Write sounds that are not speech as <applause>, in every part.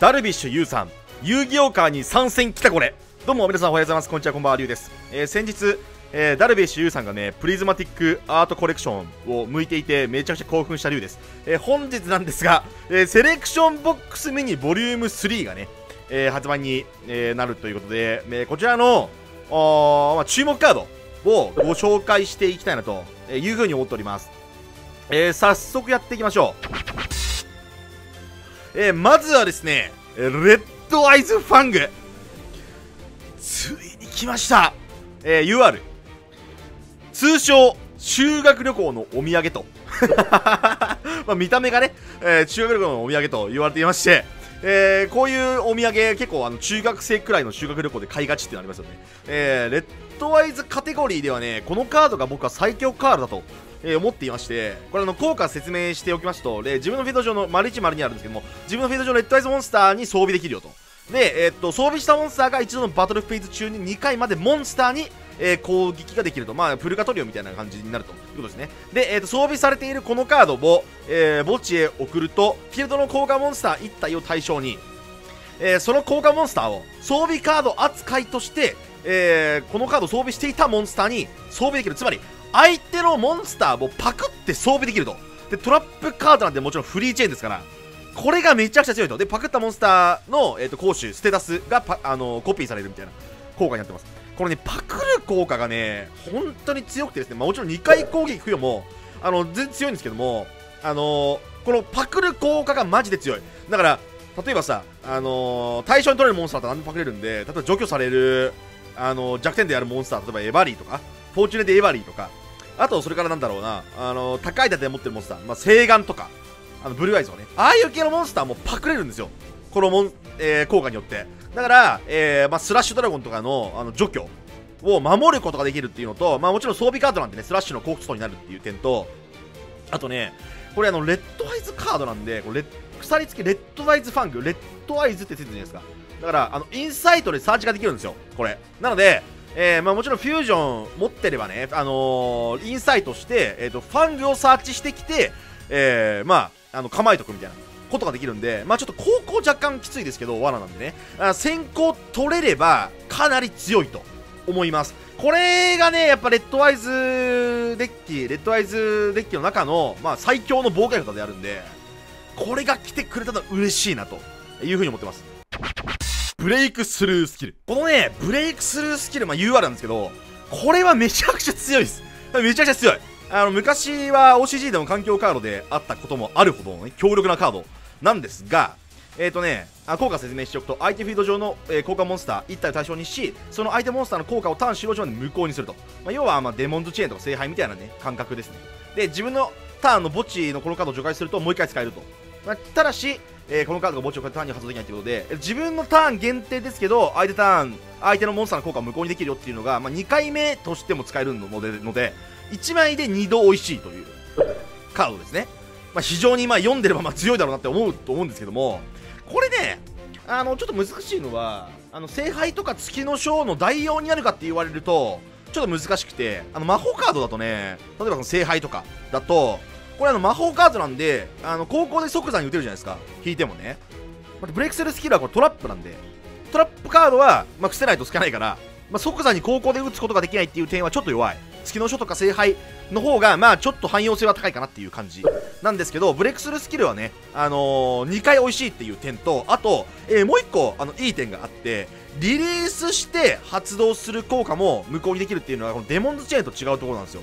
ダルビッシュ有さん遊戯王界に参戦来たこれ。どうも皆さんおはようございます。こんにちはこんばんはリュウです、えー、先日、えー、ダルビッシュ有さんがねプリズマティックアートコレクションを剥いていてめちゃくちゃ興奮したリュウです、えー、本日なんですが、えセレクションボックスミニボリューム3がね、え発売に、えなるということで、えこちらのまあ、注目カードをご紹介していきたいなというふうに思っております、え早速やっていきましょう。えまずはですねレッドアイズファング。ついに来ました、えー、UR 通称修学旅行のお土産と。<laughs> まあ見た目がね、えー、修学旅行のお土産と言われていまして、えー、こういうお土産結構あの中学生くらいの修学旅行で買いがちってなりますよね、えー、レッドアイズカテゴリーではねこのカードが僕は最強カードだとえー、思っていまして、これあの効果説明しておきますと、で自分のフィード上の丸1丸2あるんですけども、自分のフィード上のレッドアイズモンスターに装備できるよと。で、えー、っと、装備したモンスターが一度のバトルフェーズ中に2回までモンスターに、えー、攻撃ができると。まあ、プルガトリオみたいな感じになるということですね。で、えー、っと、装備されているこのカードを、え墓地へ送ると、フィールドの効果モンスター1体を対象に、えその効果モンスターを装備カード扱いとして、えこのカードを装備していたモンスターに装備できる。つまり、相手のモンスターをパクって装備できると。で、トラップカードなんてもちろんフリーチェーンですから、これがめちゃくちゃ強いと。で、パクったモンスターの、えーと、攻守、ステータスがあのコピーされるみたいな効果になってます。これね、パクる効果がね、本当に強くてですね、まあ、もちろん2回攻撃付与も、あの、全然強いんですけども、あのー、このパクる効果がマジで強い。だから、例えばさ、あのー、対象に取れるモンスターって何でもパクれるんで、例えば除去される、あのー、弱点であるモンスター、例えばエバリーとか、フォーチュネでエバリーとか、あと、それからなんだろうな、あの高い盾持ってるモンスター、まあ、聖眼とか、あのブルーアイズをね。ああいう系のモンスターもパクれるんですよ。このモン、えー、効果によって。だから、えーまあ、スラッシュドラゴンとかのあの除去を守ることができるっていうのと、まあ、もちろん装備カードなんでねスラッシュのコストになるっていう点とあとねこれあのレッドアイズカードなんでこれ鎖付きレッドアイズファングレッドアイズってついてるじゃないですか。だからあのインサイトでサーチができるんですよ。これ。なのでえーまあ、もちろんフュージョン持ってればね、あのー、インサイトして、えーと、ファングをサーチしてきて、えー、まあ、あの構えとくみたいなことができるんで、まあ、ちょっと高校若干きついですけど、罠なんでね、あ先行取れればかなり強いと思います。これがね、やっぱレッドアイズデッキ、レッドアイズデッキの中の、まあ、最強の防御型であるんで、これが来てくれたのは嬉しいなというふうに思ってます。ブレイクスルースキル。このね、ブレイクスルースキル、まあ UR なんですけど、これはめちゃくちゃ強いです。めちゃくちゃ強い。あの、昔は OCG でも環境カードであったこともあるほどのね、強力なカードなんですが、えっ、ー、とね、あ効果説明しておくと、相手フィード上の、えー、効果モンスター1体を対象にし、その相手モンスターの効果をターン終了上で無効にすると。まあ、要は、まあ、デモンズチェーンとか聖杯みたいなね、感覚ですね。で、自分のターンの墓地のこのカードを除外すると、もう1回使えると。まあ、ただし、えー、このカードが墓地をターンに発動できないということで、自分のターン限定ですけど、相手ターン、相手のモンスターの効果を無効にできるよっていうのが、まあ、2回目としても使えるので、ので1枚で2度美味しいというカードですね。まあ、非常にま読んでればまあ強いだろうなって思うと思うんですけども、これね、あのちょっと難しいのは、あの聖杯とか月の章の代用になるかって言われると、ちょっと難しくて、あの魔法カードだとね、例えばその聖杯とかだと、これあの魔法カードなんで、あの高校で即座に打てるじゃないですか、引いてもね。ブレイクスルスキルはこれトラップなんで、トラップカードは、まあ、伏せないとつけないから、まあ、即座に高校で打つことができないっていう点はちょっと弱い。月の書とか聖杯の方が、まあ、ちょっと汎用性は高いかなっていう感じなんですけど、ブレイクスルースキルはね、あのー、2回美味しいっていう点と、あと、えー、もう1個、あの、いい点があって、リリースして発動する効果も無効にできるっていうのは、このデモンズチェーンと違うところなんですよ。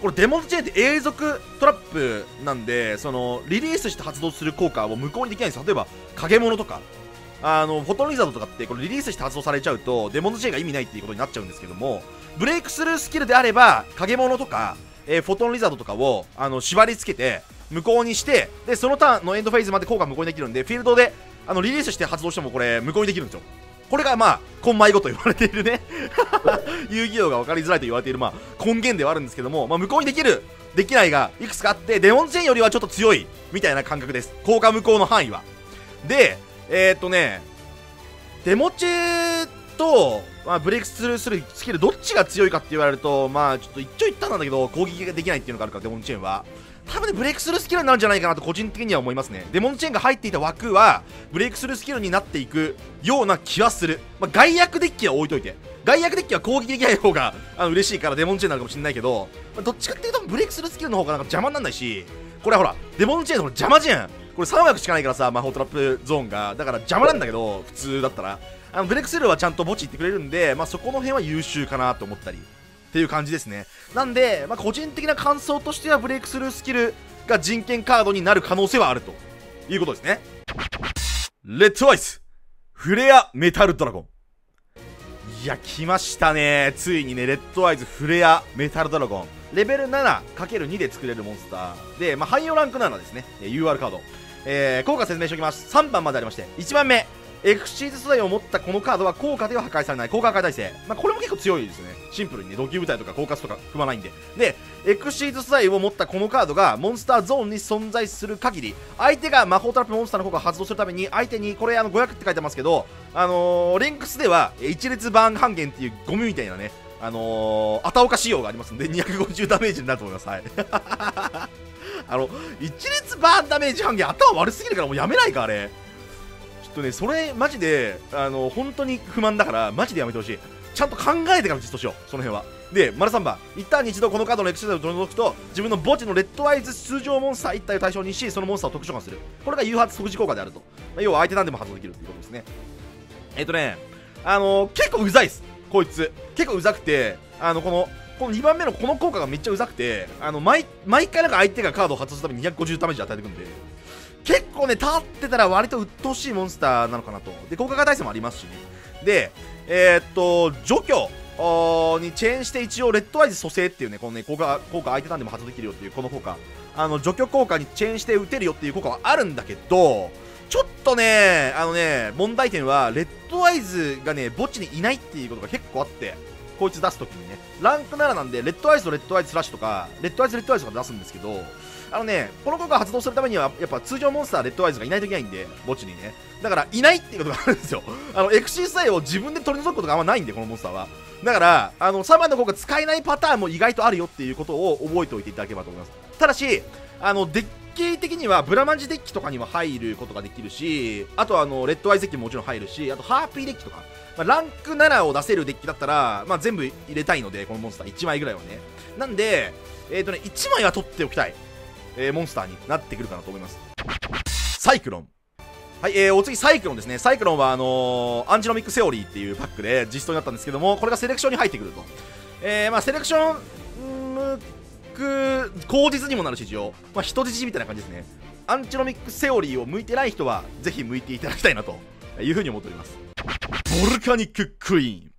これデモンズチェーンって永続トラップなんで、その、リリースして発動する効果を無効にできないんです。例えば、影物とか、あの、フォトンリザードとかって、これリリースして発動されちゃうと、デモンズチェーンが意味ないっていうことになっちゃうんですけども、ブレイクスルースキルであれば、影物とか、えー、フォトンリザードとかを、あの、縛り付けて、無効にして、で、そのターンのエンドフェーズまで効果無効にできるんで、フィールドで、あの、リリースして発動してもこれ、無効にできるんですよ。これがまあ、コンマイ語と言われているね <laughs> 遊戯王が分かりづらいと言われている、まあ、根源ではあるんですけども、まあ、無効にできる、できないがいくつかあって、デモンチェーンよりはちょっと強い、みたいな感覚です。効果無効の範囲は。で、えー、っとね、デモチェと、まあ、ブレイクスルーするスキルどっちが強いかって言われると、まあ、ちょっと一長一短なんだけど、攻撃ができないっていうのがあるから、デモンチェーンは。多分ねブレイクスルースキルになるんじゃないかなと個人的には思いますね。デモンチェーンが入っていた枠はブレイクスルースキルになっていくような気はする、まあ、外役デッキは置いといて。外役デッキは攻撃できない方があの嬉しいからデモンチェーンになのかもしれないけど、まあ、どっちかっていうとブレイクスルースキルの方がなんか邪魔にならないしこれほらデモンチェーンの邪魔じゃん。これ3枠しかないからさ魔法トラップゾーンが。だから邪魔なんだけど普通だったら。あのブレイクスルーはちゃんと墓地行ってくれるんで、まあ、そこの辺は優秀かなと思ったり。っていう感じですね。なんで、まあ、個人的な感想としてはブレイクスルースキルが人権カードになる可能性はあるということですね。レッドアイスフレアメタルドラゴン。いや来ましたね。ついにねレッドアイズフレアメタルドラゴン。レベル 7×2 で作れるモンスター。で、まあ、汎用ランク7ですね。UR カード。えー、効果説明しておきます。3番までありまして1番目。エクシーズ素材を持ったこのカードは効果では破壊されない。効果破壊耐性、まあ、これも結構強いですね。シンプルにね。土球部隊とか効果とか踏まないんで。でエクシーズ素材を持ったこのカードがモンスターゾーンに存在する限り相手が魔法トラップモンスターの効果を発動するために相手にこれあの500って書いてますけどあのー、レンクスでは一列バーン半減っていうゴミみたいなねあのー、あたおか仕様がありますんで250ダメージになると思います。はい。<laughs> あの一列バーンダメージ半減頭悪すぎるからもうやめないかあれ。とね、それ、マジで、あの、本当に不満だから、マジでやめてほしい。ちゃんと考えてから実装しよう、その辺は。で、丸3番、一旦に一度このカードのエクシーを取り除くと、自分の墓地のレッドアイズ通常モンスター1体を対象にし、そのモンスターを特殊化する。これが誘発即時効果であると。まあ、要は相手なんでも発動できるっていうことですね。えっ、とね、あのー、結構うざいっす、こいつ。結構うざくて、あの、この、この2番目のこの効果がめっちゃうざくて、あの、毎、毎回なんか相手がカードを発動するために250ダメージ与えていくんで、結構ね、立ってたら割と鬱陶しいモンスターなのかなと。で、効果化耐性もありますしね。で、えー、っと、除去にチェーンして一応、レッドアイズ蘇生っていうね、このね、効果、効果相手なんでも発動できるよっていう、この効果。あの、除去効果にチェーンして撃てるよっていう効果はあるんだけど、ちょっとね、あのね、問題点は、レッドアイズがね、墓地にいないっていうことが結構あって、こいつ出すときにね、ランク7なんで、レッドアイズとレッドアイズスラッシュとか、レッドアイズレッドアイズとか出すんですけど、あのね、この効果発動するためには、やっぱ通常モンスター、レッドアイズがいないといけないんで、墓地にね。だから、いないっていうことがあるんですよ。<laughs> あの、エクシーさえを自分で取り除くことがあんまないんで、このモンスターは。だから、あの、3番の効果使えないパターンも意外とあるよっていうことを覚えておいていただければと思います。ただし、あの、デッキ的にはブラマンジデッキとかにも入ることができるし、あとはあの、レッドアイズデッキももちろん入るし、あとハーピーデッキとか、ま、ランク7を出せるデッキだったら、まあ、全部入れたいので、このモンスター1枚ぐらいはね。なんで、えっ、ー、とね、1枚は取っておきたい。えー、モンスターになってくるかなと思います。サイクロン。はい、えー、お次サイクロンですね。サイクロンはあのー、アンチノミックセオリーっていうパックで実装になったんですけどもこれがセレクションに入ってくると。えー、まあセレクション向く口実にもなるし一応まあ人質みたいな感じですね。アンチノミックセオリーを向いてない人はぜひ向いていただきたいなというふうに思っております。ボルカニッククイーン。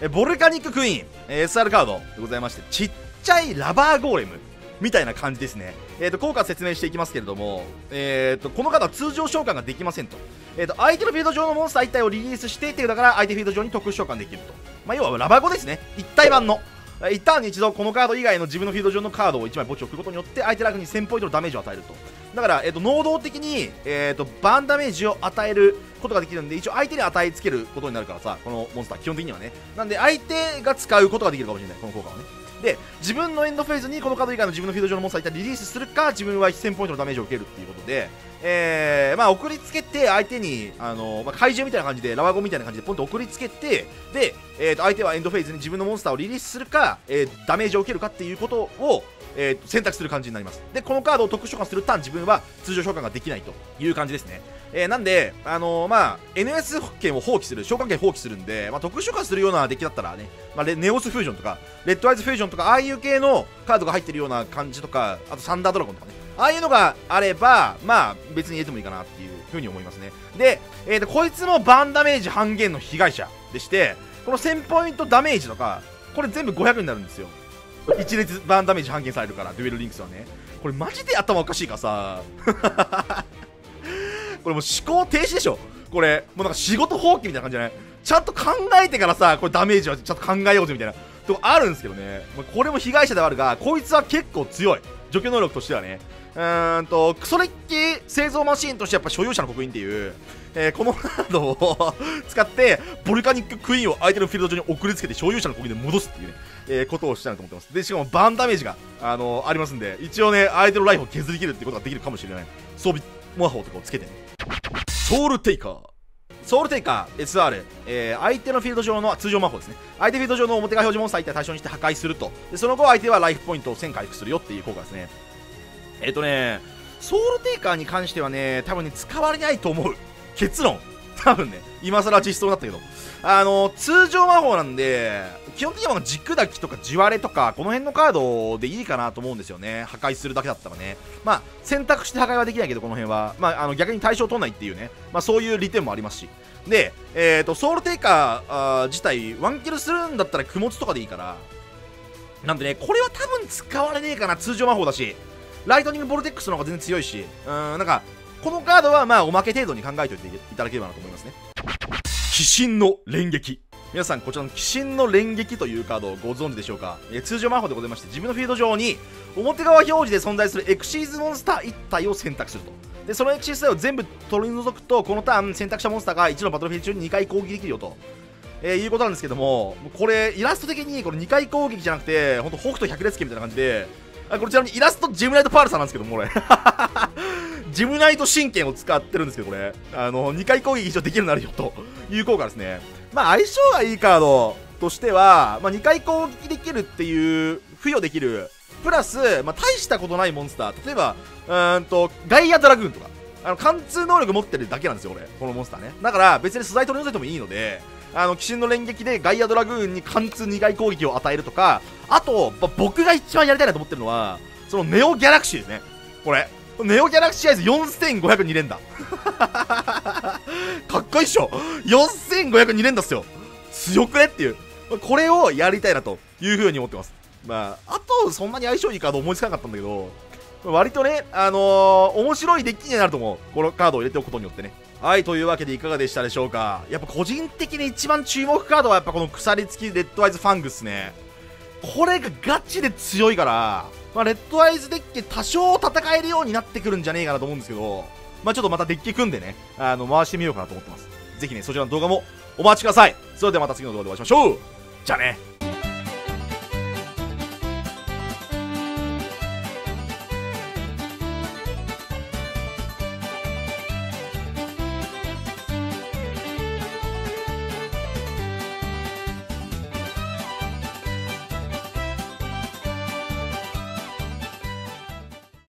えボルカニッククイーン、え SR カードでございましてちっちゃいラバーゴーレム。みたいな感じですね。えっ、ー、と、効果説明していきますけれども、えっ、ー、と、この方は通常召喚ができませんと。えっ、ー、と、相手のフィールド上のモンスター1体をリリースしてっていうだから相手フィールド上に特殊召喚できると。まあ、要はラバゴですね。一体版の。一旦に一度このカード以外の自分のフィールド上のカードを1枚墓地を置くことによって相手ラグに1000ポイントのダメージを与えるとだから、えーと、能動的に、えーと、バンダメージを与えることができるんで一応相手に与えつけることになるからさこのモンスター基本的にはねなんで相手が使うことができるかもしれないこの効果はねで自分のエンドフェーズにこのカード以外の自分のフィールド上のモンスター一体リリースするか自分は1000ポイントのダメージを受けるっていうことで、えー、まあ送りつけて相手にあの、まあ、怪獣みたいな感じでラワゴンみたいな感じでポンと送りつけてで、えー、と相手はエンドフェーズに自分のモンスターをリリースするか、えー、ダメージを受けるかっていうことをえー、選択する感じになりますでこのカードを特殊召喚するターン自分は通常召喚ができないという感じですねえー、なんで、あのー、まあ、NS 権を放棄する、召喚権放棄するんで、まあ、特殊召喚するようなデッキだったらね、まあ、ネオスフュージョンとか、レッドアイズフュージョンとか、ああいう系のカードが入ってるような感じとか、あとサンダードラゴンとかね、ああいうのがあれば、まあ、別に入れてもいいかなっていうふうに思いますね。で、えーと、こいつもバンダメージ半減の被害者でして、この1000ポイントダメージとか、これ全部500になるんですよ。1列バーンダメージ半減されるから、デュエルリンクスはね。これマジで頭おかしいかさ。<laughs> これもう思考停止でしょ。これもうなんか仕事放棄みたいな感じじゃない？ちゃんと考えてからさこれダメージはちゃんと考えようぜみたいな。とこあるんですけどね、これも被害者ではあるがこいつは結構強い。除去能力としてはねうーんとクソデッキ製造マシンとしてやっぱ所有者の刻印っていう、えー、このカードを使ってボルカニッククイーンを相手のフィールド上に送りつけて所有者の刻印で戻すっていうね、えー、ことをしたいなと思ってます。でしかもバンダメージが、あのー、ありますんで一応ね相手のライフを削り切るってことができるかもしれない。装備魔法とかをつけてね。ソウルテイカー。ソウルテイカー SR、えー、相手のフィールド上の通常魔法ですね。相手フィールド上の表側表示モンスター1体対象にして破壊すると。でその後相手はライフポイントを1000回復するよっていう効果ですね。えっ、ー、とねソウルテイカーに関してはね多分ね使われないと思う。結論。多分ね今更実装だったけど。あの通常魔法なんで基本的には軸だきとか地割れとかこの辺のカードでいいかなと思うんですよね。破壊するだけだったらね。まあ選択して破壊はできないけどこの辺は。まああの逆に対象取らないっていうね。まあそういう利点もありますし。でえっ、ー、とソウルテイカー自体ワンキルするんだったら供物とかでいいから。なんでねこれは多分使われねえかな。通常魔法だし。ライトニングボルテックスの方が全然強いし。うんなんかこのカードはまあおまけ程度に考えておいていただければなと思いますね。鬼神の連撃。皆さんこちらの鬼神の連撃というカードをご存知でしょうか？え通常魔法でございまして自分のフィールド上に表側表示で存在するエクシーズモンスター1体を選択すると。でそのエクシーズ体を全部取り除くとこのターン選択したモンスターが1のバトルフィールド中に2回攻撃できるよと。えー、いうことなんですけども、これ、イラスト的にこれ2回攻撃じゃなくて、ほんと北斗百列拳みたいな感じで、あこれちなみにイラストジムナイトパールさんなんですけども、これ。ジムナイト神剣を使ってるんですけど、これ。あの、2回攻撃以上できるようになるよという効果ですね。まあ、相性がいいカードとしては、まあ、2回攻撃できるっていう、付与できる。プラス、まあ、大したことないモンスター。例えば、うんと、ガイアドラグーンとか。あの、貫通能力持ってるだけなんですよ、俺。このモンスターね。だから、別に素材取り除いてもいいので、あの、鬼神の連撃でガイアドラグーンに貫通2回攻撃を与えるとか、あと、ま僕が一番やりたいなと思ってるのは、そのネオギャラクシーですね。これ。ネオギャラクシーアイズ4502連打。<laughs> かっこいいっしょ !4502 連打っすよ。強くねっていう。これをやりたいなというふうに思ってます。まあ、あと、そんなに相性いいカード思いつかなかったんだけど、割とね、あのー、面白いデッキになると思う。このカードを入れておくことによってね。はい、というわけでいかがでしたでしょうか。やっぱ個人的に一番注目カードはやっぱこの鎖付きレッドアイズファングスね。これがガチで強いから、まあ、レッドアイズデッキ多少戦えるようになってくるんじゃねえかなと思うんですけど、まあ、ちょっとまたデッキ組んでね、あの、回してみようかなと思ってます。ぜひね、そちらの動画もお待ちください。それではまた次の動画でお会いしましょうじゃあね